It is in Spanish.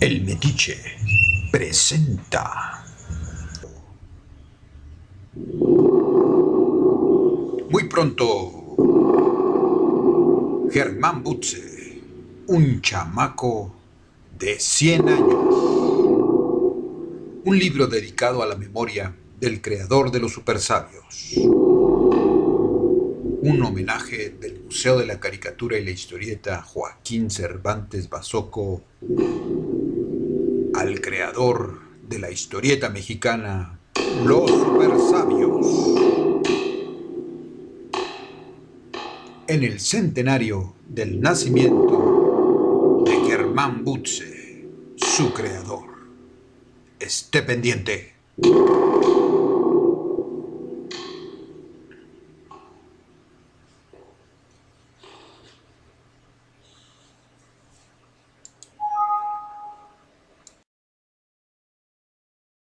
El Metiche presenta. Muy pronto, Germán Butze, un chamaco de 100 años. Un libro dedicado a la memoria del creador de los supersabios. Un homenaje del Museo de la Caricatura y la Historieta Joaquín Cervantes Basoco al creador de la historieta mexicana Los Supersabios. En el centenario del nacimiento de Germán Butze, su creador. Esté pendiente.